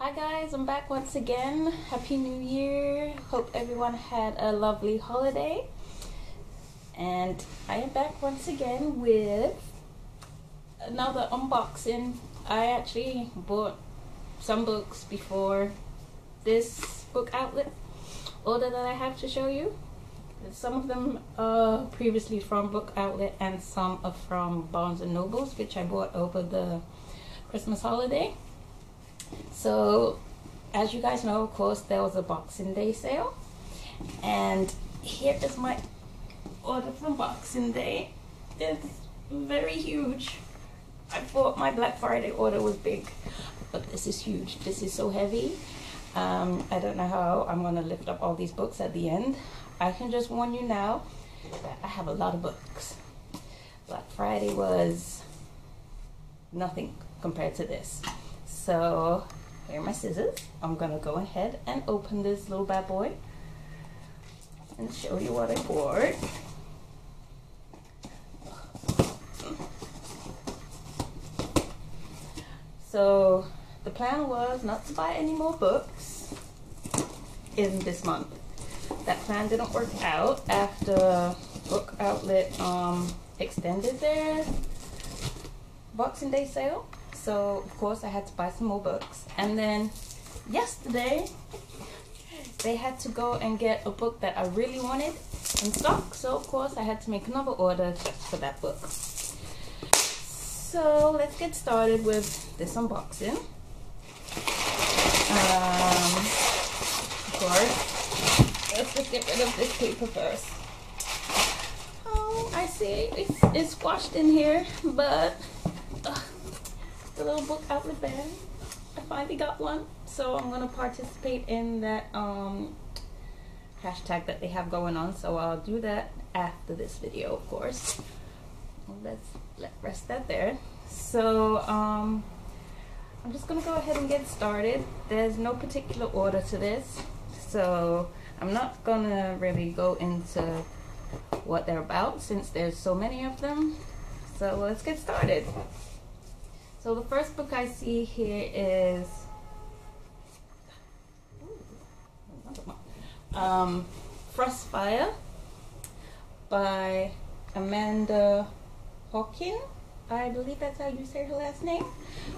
Hi guys, I'm back once again. Happy New Year. Hope everyone had a lovely holiday. And I am back once again with another unboxing. I actually bought some books before this book outlet order that I have to show you. Some of them are previously from Book Outlet and some are from Barnes and Nobles, which I bought over the Christmas holiday. So, as you guys know, of course, there was a Boxing Day sale. And here is my order from Boxing Day. It's very huge. I thought my Black Friday order was big, but this is huge. This is so heavy. Um, I don't know how I'm going to lift up all these books at the end. I can just warn you now that I have a lot of books. Black Friday was nothing compared to this. So here are my scissors. I'm gonna go ahead and open this little bad boy and show you what I bought. So the plan was not to buy any more books in this month that plan didn't work out after Book Outlet um, extended their Boxing Day sale. So, of course, I had to buy some more books. And then yesterday, they had to go and get a book that I really wanted in stock. So, of course, I had to make another order just for that book. So, let's get started with this unboxing. Um, of course, Let's just get rid of this paper first. Oh, I see it's, it's squashed in here, but the little book outlet bag. I finally got one, so I'm gonna participate in that um, hashtag that they have going on. So I'll do that after this video, of course. Let's let rest that there. So um, I'm just gonna go ahead and get started. There's no particular order to this, so I'm not gonna really go into what they're about since there's so many of them. So let's get started. So the first book I see here is um, Frostfire by Amanda Hocking. I believe that's how you say her last name.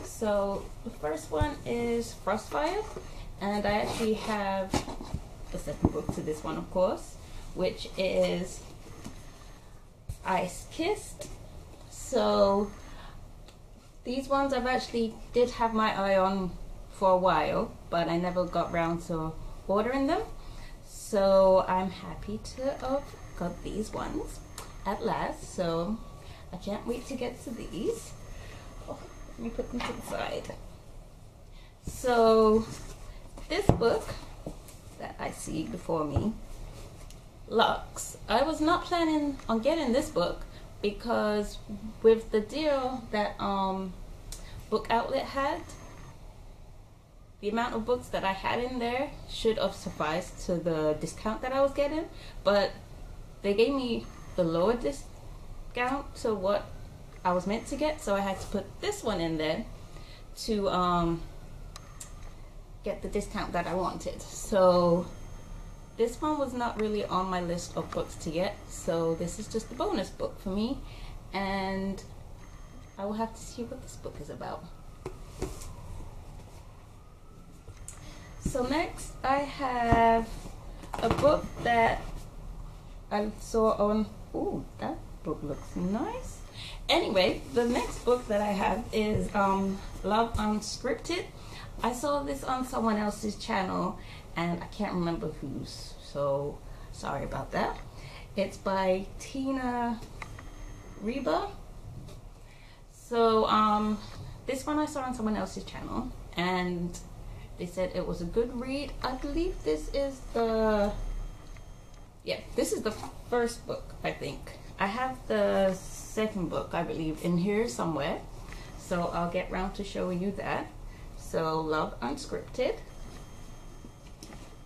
So the first one is Frostfire, and I actually have the second book to this one, of course, which is Ice Kissed. So these ones I've actually did have my eye on for a while, but I never got round to ordering them. So I'm happy to have got these ones at last. So I can't wait to get to these. Oh, let me put them to the side. So this book that I see before me. Luxe. I was not planning on getting this book because with the deal that um, Book Outlet had, the amount of books that I had in there should have sufficed to the discount that I was getting, but they gave me the lower discount to what I was meant to get, so I had to put this one in there to um, get the discount that I wanted. So this one was not really on my list of books to get. So this is just a bonus book for me. And I will have to see what this book is about. So next I have a book that I saw on, ooh, that book looks nice. Anyway, the next book that I have is um, Love Unscripted I saw this on someone else's channel and I can't remember whose, so sorry about that. It's by Tina Reber. So um, this one I saw on someone else's channel and they said it was a good read. I believe this is the, yeah, this is the first book, I think. I have the second book, I believe, in here somewhere. So I'll get round to showing you that. So Love Unscripted.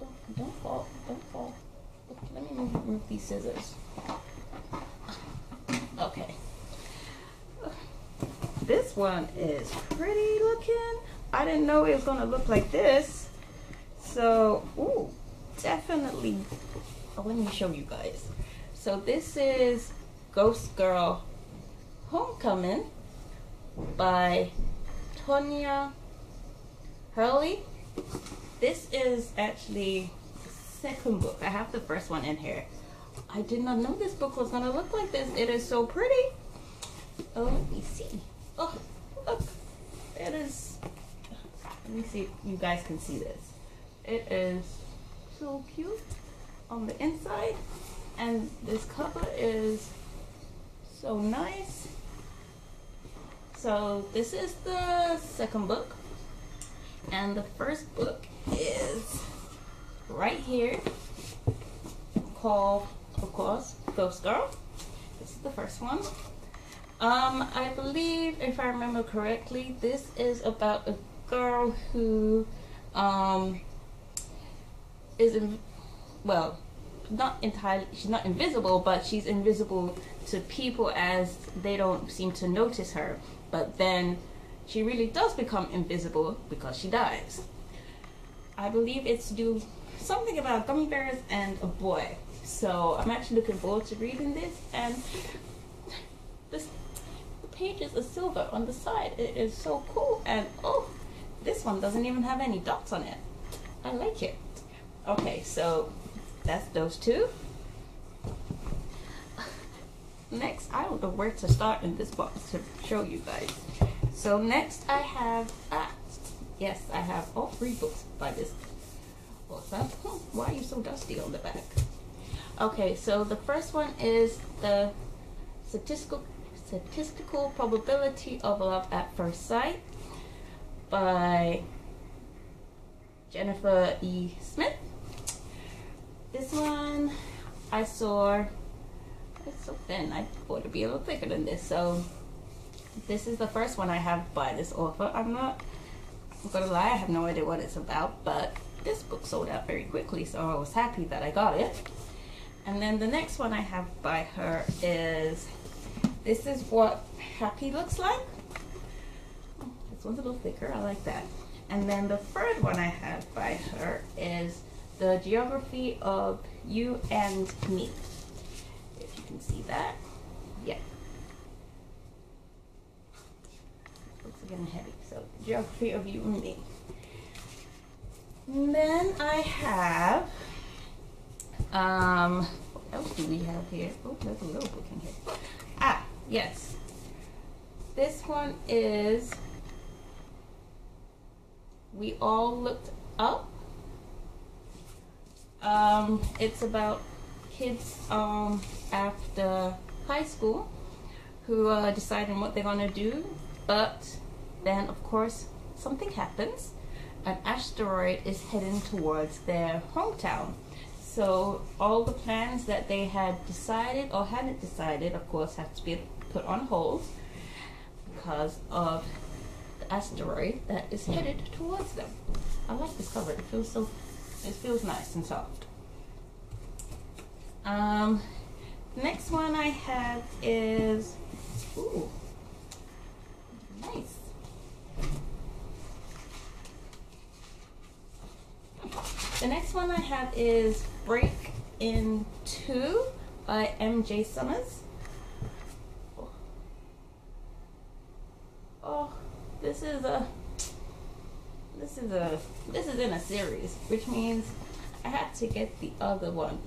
Oh, don't fall, don't fall. Let me move, move these scissors. Okay. This one is pretty looking. I didn't know it was gonna look like this. So, ooh, definitely. Oh, let me show you guys. So this is Ghost Girl Homecoming by Tonya Hurley. This is actually the second book. I have the first one in here. I did not know this book was gonna look like this. It is so pretty. Oh, let me see. Oh, look. It is. Let me see you guys can see this. It is so cute on the inside. And this cover is so nice. So this is the second book. And the first book is right here called, of course, Ghost Girl. This is the first one. Um, I believe, if I remember correctly, this is about a girl who um, is, in, well, not entirely, she's not invisible, but she's invisible to people as they don't seem to notice her. But then she really does become invisible because she dies. I believe it's do something about gummy bears and a boy. So I'm actually looking forward to reading this. And this the pages are silver on the side. It is so cool. And oh, this one doesn't even have any dots on it. I like it. Okay, so that's those two. Next, I don't know where to start in this box to show you guys. So next I have, ah, yes, I have all three books by this author. Hmm, why are you so dusty on the back? Okay, so the first one is the statistical statistical probability of love at first sight by Jennifer E. Smith. This one I saw, it's so thin, I thought it'd be a little thicker than this. So this is the first one I have by this author. I'm not I'm gonna lie, I have no idea what it's about, but this book sold out very quickly, so I was happy that I got it. And then the next one I have by her is This is What Happy Looks Like. This one's a little thicker, I like that. And then the third one I have by her is The Geography of You and Me. If you can see that. Yeah. Getting heavy. So Geography of You and Me. And then I have um what else do we have here? Oh, there's a little book in here. Ah, yes. This one is We All Looked Up. Um, it's about kids um, after high school who are deciding what they're gonna do, but then of course something happens. An asteroid is heading towards their hometown. So all the plans that they had decided or hadn't decided, of course, have to be put on hold because of the asteroid that is headed towards them. I like this cover. It feels so. It feels nice and soft. Um, next one I have is ooh, nice. The one I have is Break in Two by MJ Summers. Oh, oh, this is a this is a this is in a series, which means I had to get the other one.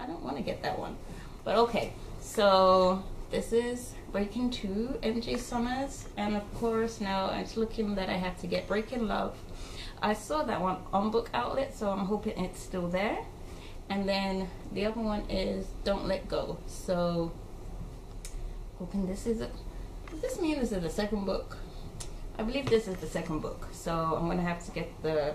I don't want to get that one, but okay. So this is Break in Two, MJ Summers, and of course now it's looking that I have to get Breaking Love. I saw that one on Book Outlet, so I'm hoping it's still there. And then the other one is Don't Let Go. So hoping this is a. Does this mean this is the second book? I believe this is the second book, so I'm gonna have to get the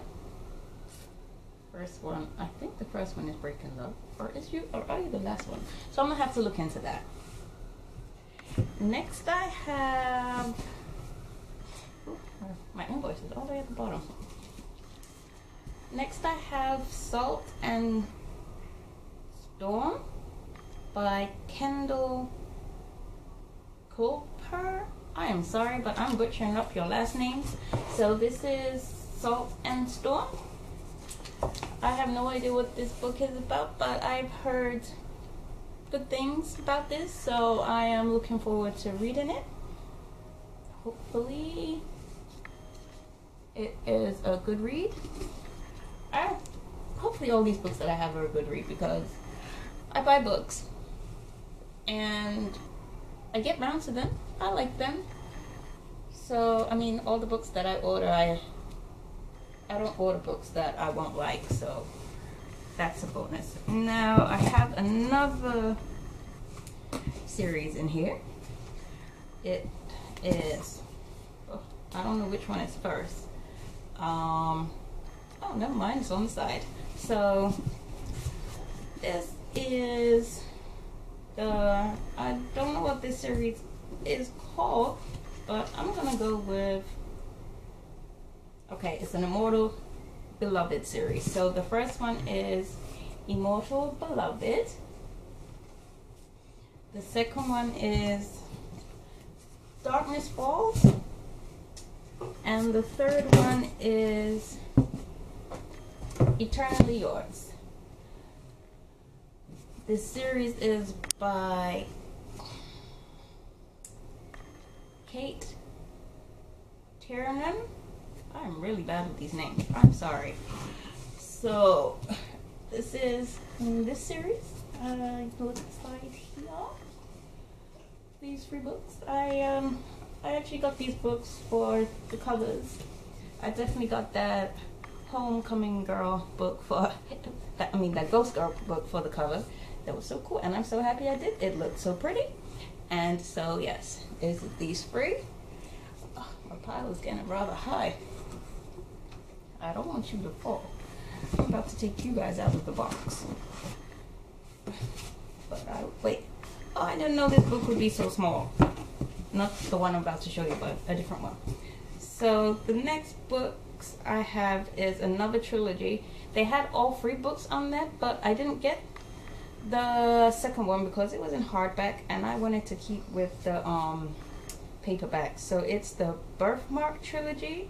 first one. I think the first one is Breaking Love, or is you, or are you the last one? So I'm gonna have to look into that. Next, I have my invoice is all the way at the bottom. Next, I have Salt and Storm by Kendall Cooper. I am sorry, but I'm butchering up your last names. So this is Salt and Storm. I have no idea what this book is about, but I've heard good things about this, so I am looking forward to reading it. Hopefully, it is a good read. I hopefully all these books that I have are a good read because I buy books and I get round to them. I like them. So I mean, all the books that I order, I I don't order books that I won't like. So that's a bonus. Now I have another series in here. It is. Oh, I don't know which one is first. Um. Oh, never mind. It's on the side. So this is the. I don't know what this series is called, but I'm gonna go with. Okay, it's an Immortal Beloved series. So the first one is Immortal Beloved. The second one is Darkness Falls. And the third one is Eternally Yours. This series is by Cate Tiernan. I'm really bad with these names. I'm sorry. So, this is this series. Uh, looks like here. These three books. I um, I actually got these books for the covers. I definitely got that Homecoming Girl book for. That, I mean, that Ghost Girl book for the cover. That was so cool, and I'm so happy I did. It looked so pretty, and so yes, is these free? Oh, my pile is getting rather high. I don't want you to fall. I'm about to take you guys out of the box. But I, wait. Oh, I didn't know this book would be so small. Not the one I'm about to show you, but a different one. So the next books I have is another trilogy. They had all three books on that, but I didn't get the second one because it was in hardback and I wanted to keep with the um paperback. So it's the Birthmark trilogy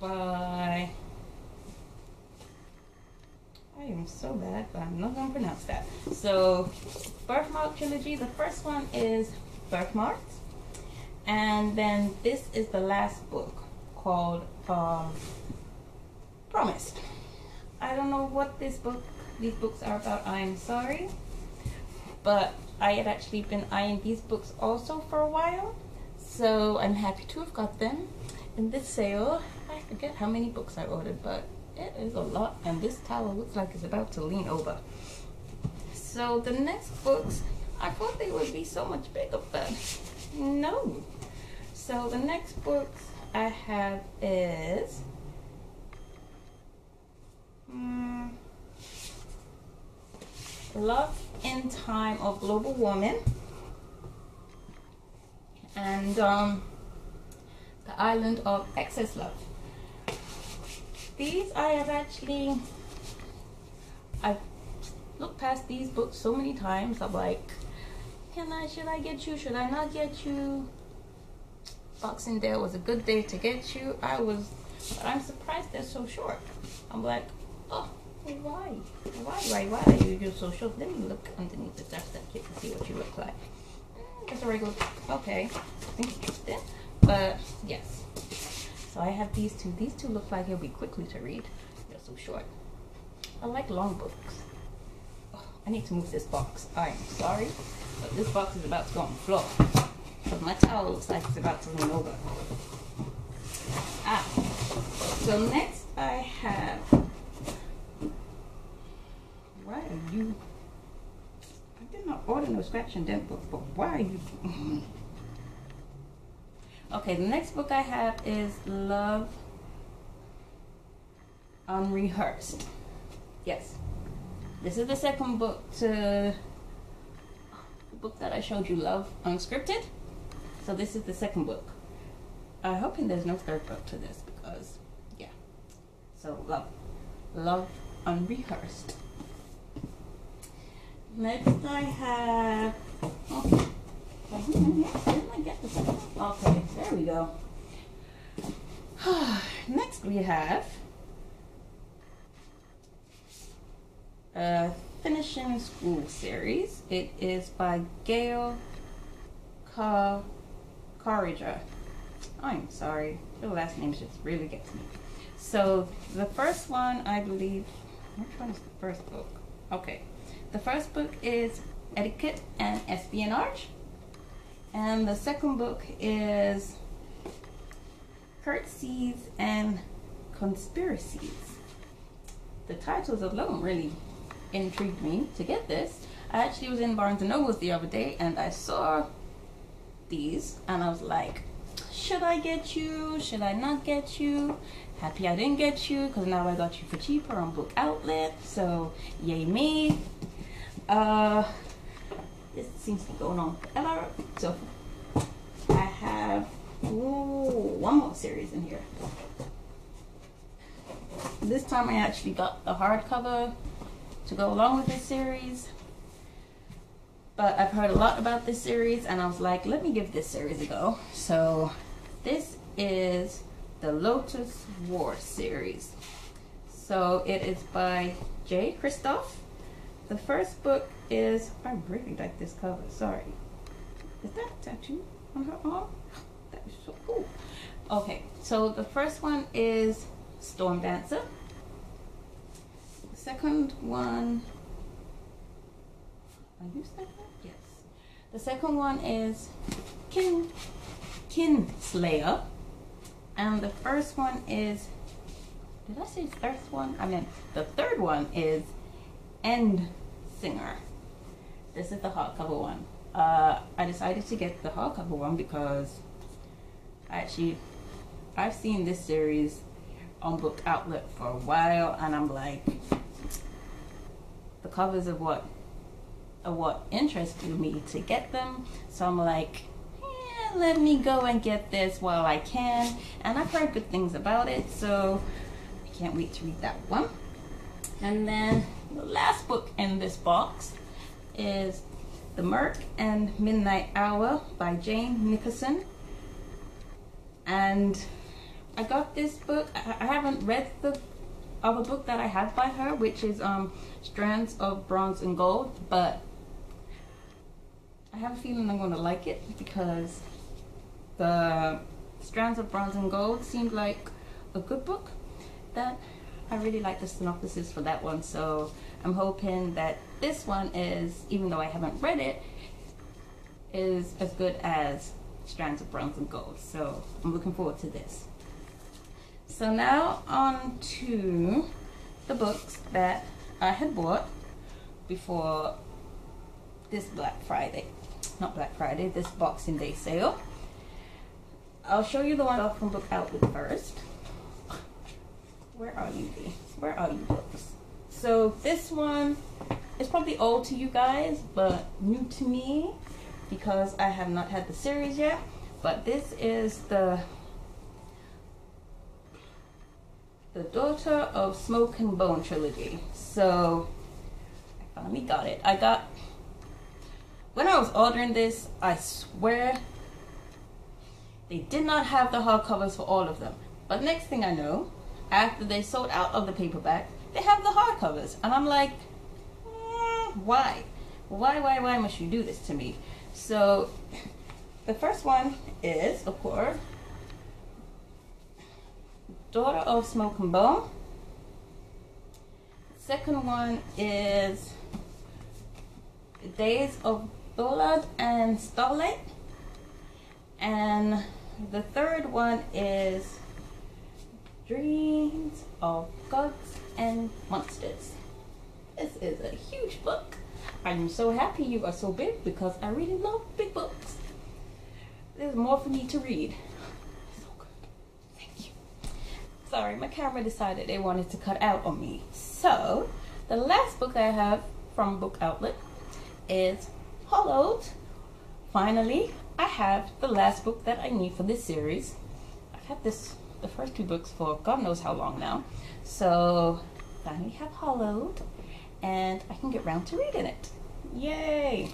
by. I am so bad, but I'm not gonna pronounce that. So, Birthmark trilogy. The first one is Birthmarks, and then this is the last book called um, Promised. I don't know what this book, these books are about. I'm sorry, but I had actually been eyeing these books also for a while, so I'm happy to have got them in this sale. I forget how many books I ordered, but it is a lot, and this tower looks like it's about to lean over. So the next books, I thought they would be so much bigger, but no. So the next books I have is um, Love in Time of Global Warming and um, The Island of Excess Love. These I have actually, I've looked past these books so many times. I'm like, can I, should I get you? Should I not get you? Boxing Day was a good day to get you. I was, but I'm surprised they're so short. I'm like, oh, why? Why, why, why are you just so short? Let me look underneath the dust jacket to see what you look like. Mm, Just a regular, okay, interesting. But yes, so I have these two. These two look like it'll be quickly to read. They're so short. I like long books. Oh, I need to move this box. I'm sorry, but this box is about to go on the floor. Because my towel looks like it's about to run over. Ah. So next I have. Why are you? I did not order no scratch and dent book, but why are you? Okay, the next book I have is Love Unrehearsed. Yes. This is the second book to the book that I showed you, Love Unscripted. So this is the second book. I'm hoping there's no third book to this because, yeah. So Love, Love Unrehearsed. Next I have, oh, okay, Okay, there we go. Next we have a Finishing School series. It is by Gail Car Carriger. I'm sorry, the last name just really gets me. So the first one, I believe, which one is the first book? Okay, the first book is Etiquette and Espionage, and the second book is Curtsies and Conspiracies. The titles alone really intrigued me to get this. I actually was in Barnes and Nobles the other day and I saw these and I was like, should I get you? Should I not get you? Happy I didn't get you because now I got you for cheaper on Book Outlet. So yay me. Uh, this seems to be going on forever. So I have ooh, one more series in here. This time I actually got the hardcover to go along with this series. But I've heard a lot about this series and I was like, let me give this series a go. So this is the Lotus War series. So it is by Jay Kristoff. The first book is, I really like this cover, sorry. Is that a tattoo on her arm? That is so cool. Okay, so the first one is Stormdancer. The second one, are you second? The second one is Kin Kin Slayer. And the first one is, did I say first one? I mean, the third one is End Singer. This is the hardcover one. Uh, I decided to get the hardcover one because I actually I've seen this series on Book Outlet for a while, and I'm like, the covers of what, what interested me to get them. So I'm like, let me go and get this while I can. And I've heard good things about it, so I can't wait to read that one. And then the last book in this box is The Mirk and Midnight Hour by Jane Nickerson. And I got this book. I, haven't read the other book that I have by her, which is um, Strands of Bronze and Gold, but I have a feeling I'm going to like it because the Strands of Bronze and Gold seemed like a good book that I really like the synopsis for that one. So I'm hoping that this one is, even though I haven't read it, is as good as Strands of Bronze and Gold. So I'm looking forward to this. So now on to the books that I had bought before this Black Friday. Not Black Friday, this Boxing Day sale. I'll show you the one from Book Outlet first. Where are you? Where are you, books? So this one is probably old to you guys, but new to me because I have not had the series yet. But this is the the Daughter of Smoke and Bone trilogy. So I finally got it. I got when I was ordering this, I swear they did not have the hardcovers for all of them. But next thing I know, after they sold out of the paperback, they have the hardcovers. And I'm like, mm, why? Why, why, why must you do this to me? So the first one is, of course, Daughter of Smoke and Bone. Second one is Days of Blood and Starlight. And the third one is Dreams of Gods and Monsters. This is a huge book. I'm so happy you are so big because I really love big books. There's more for me to read. So good. Thank you. Sorry, my camera decided they wanted to cut out on me. So, the last book I have from Book Outlet is Hollowed. Finally, I have the last book that I need for this series. I've had this, the first two books for God knows how long now. So, finally have Hollowed, and I can get round to reading it. Yay!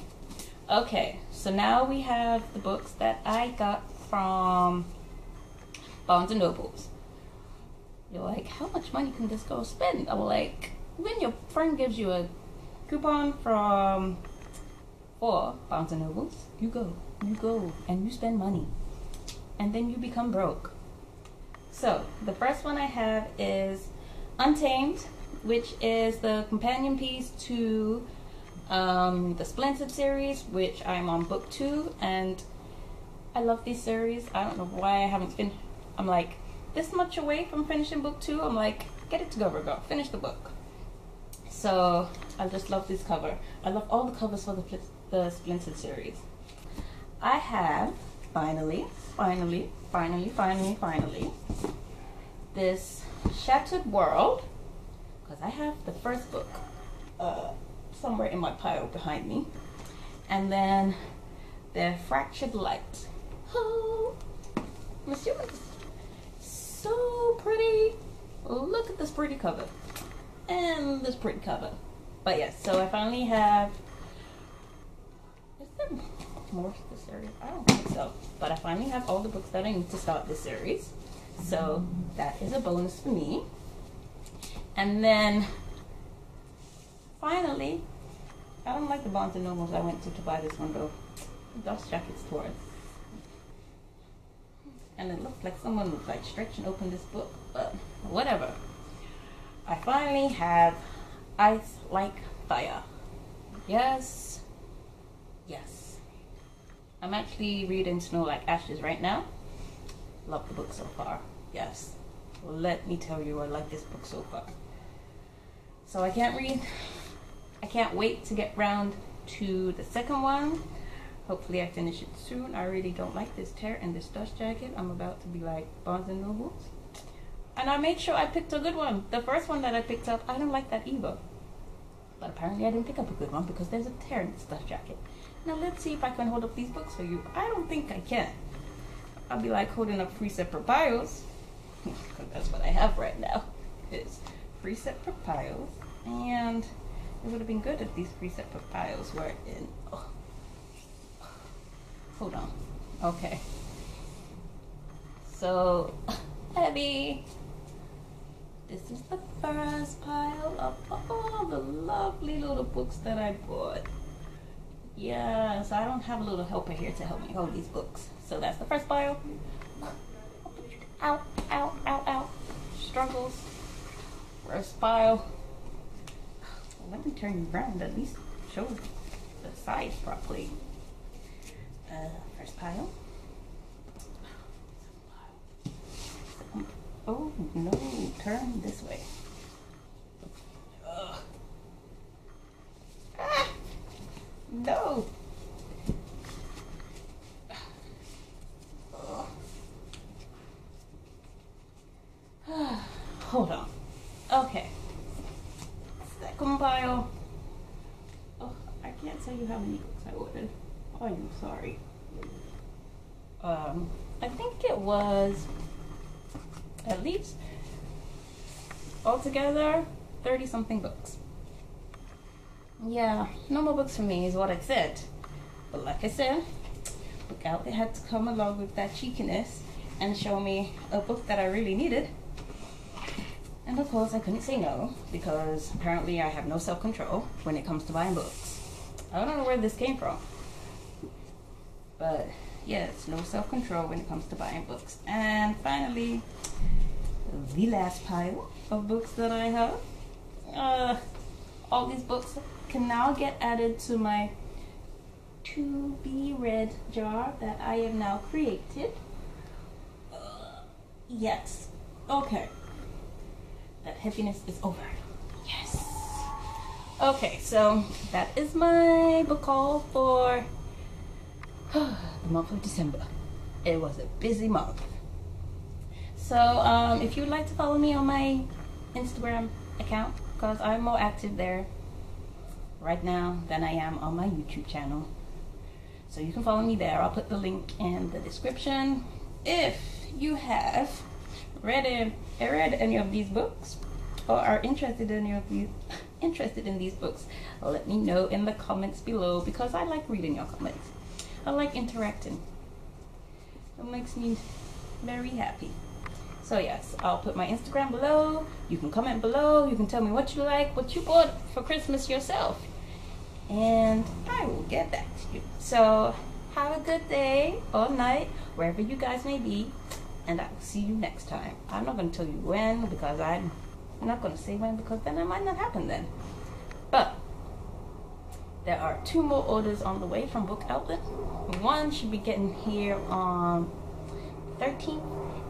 Okay, so now we have the books that I got from Barnes and Nobles. You're like, how much money can this girl spend? I'm like, when your friend gives you a coupon from for Barnes and Nobles, you go, you go, and you spend money, and then you become broke. So the first one I have is Untamed, which is the companion piece to um, the Splintered series, which I'm on book two, and I love these series. I don't know why I haven't finished. I'm like this much away from finishing book two. I'm like, get it together, girl. Finish the book. So I just love this cover. I love all the covers for the the Splintered series. I have finally, finally, finally, finally, finally this Shattered World because I have the first book. Uh, somewhere in my pile behind me. And then the fractured light. Oh, I'm so pretty. Look at this pretty cover. And this pretty cover. But yes, so I finally have. More the series? I don't think so. But I finally have all the books that I need to start this series. So that is a bonus for me. And then finally, I don't like the Barnes and Nobles I went to to buy this one though. Dust Jacket's Taurus. And it looked like someone was like stretching open this book, but whatever. I finally have Ice Like Fire. Yes. Yes. I'm actually reading Snow Like Ashes right now. Love the book so far. Yes. Let me tell you, I like this book so far. So I can't read I can't wait to get round to the second one. Hopefully I finish it soon. I really don't like this tear and this dust jacket. I'm about to be like Barnes and Nobles. And I made sure I picked a good one. The first one that I picked up, I don't like that either. But apparently I didn't pick up a good one because there's a tear in this dust jacket. Now let's see if I can hold up these books for you. I don't think I can. I'll be like holding up three separate piles. that's what I have right now. Is three separate piles. And it would have been good if these three separate piles were in. Oh. Hold on. Okay. So, Abby, this is the first pile of all the lovely little books that I bought. Yes, I don't have a little helper here to help me hold these books. So that's the first pile. Ow, ow, ow, ow. Struggles. First pile let me turn you around, at least show the size properly. Uh, first pile. Oh no, turn this way. Ugh. Ah, no. Hold on. Okay compile. Oh, I can't tell you how many books I ordered. Oh, I'm sorry. Um, I think it was at least altogether 30 something books. Yeah, no more books for me is what I said. But like I said, look out, they had to come along with that cheekiness and show me a book that I really needed. Of course, I couldn't say no because apparently I have no self control when it comes to buying books. I don't know where this came from. But yes, no self control when it comes to buying books. And finally, the last pile of books that I have. Uh, all these books can now get added to my to be read jar that I have now created. Uh, yes. Okay that heaviness is over. Yes. Okay, so that is my book haul for the month of December. It was a busy month. So um, if you'd like to follow me on my Instagram account, because I'm more active there right now than I am on my YouTube channel. So you can follow me there. I'll put the link in the description. If you have read, in, read any of these books or are interested in any of these interested in these books, let me know in the comments below because I like reading your comments. I like interacting. It makes me very happy. So yes, I'll put my Instagram below. You can comment below. You can tell me what you like, what you bought for Christmas yourself. And I will get back to you. So have a good day or night, wherever you guys may be. And I will see you next time. I'm not going to tell you when because I'm not going to say when because then it might not happen then. But there are two more orders on the way from Book Outlet. One should be getting here on 13th,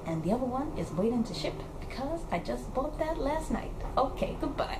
and the other one is waiting to ship because I just bought that last night. Okay, goodbye.